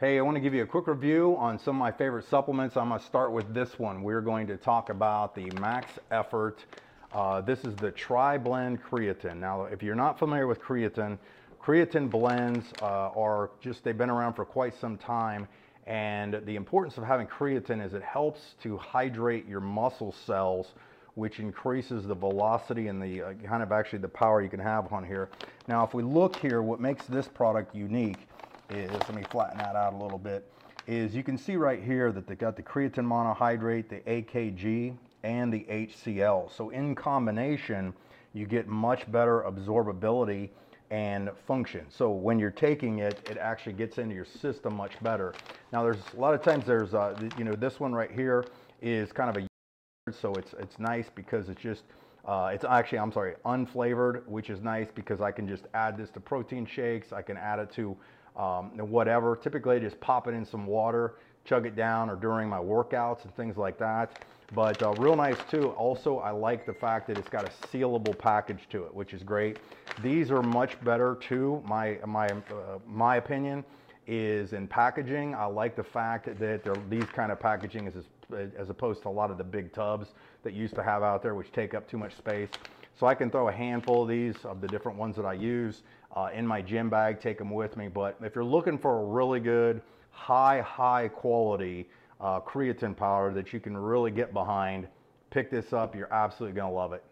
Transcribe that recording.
Hey, I want to give you a quick review on some of my favorite supplements. I'm going to start with this one. We're going to talk about the Max Effort. Uh, this is the Tri-Blend Creatine. Now, if you're not familiar with creatine, creatine blends uh, are just, they've been around for quite some time. And the importance of having creatine is it helps to hydrate your muscle cells which increases the velocity and the uh, kind of actually the power you can have on here. Now, if we look here, what makes this product unique is, let me flatten that out a little bit, is you can see right here that they got the creatine monohydrate, the AKG, and the HCl. So in combination, you get much better absorbability and function. So when you're taking it, it actually gets into your system much better. Now there's a lot of times there's, uh, you know, this one right here is kind of a so it's it's nice because it's just uh, it's actually I'm sorry unflavored, which is nice because I can just add this to protein shakes. I can add it to um, whatever. Typically, I just pop it in some water, chug it down, or during my workouts and things like that. But uh, real nice too. Also, I like the fact that it's got a sealable package to it, which is great. These are much better too. My my uh, my opinion is in packaging. I like the fact that these kind of packaging is as, as opposed to a lot of the big tubs that used to have out there, which take up too much space. So I can throw a handful of these of the different ones that I use uh, in my gym bag, take them with me. But if you're looking for a really good, high, high quality uh, creatine powder that you can really get behind, pick this up. You're absolutely going to love it.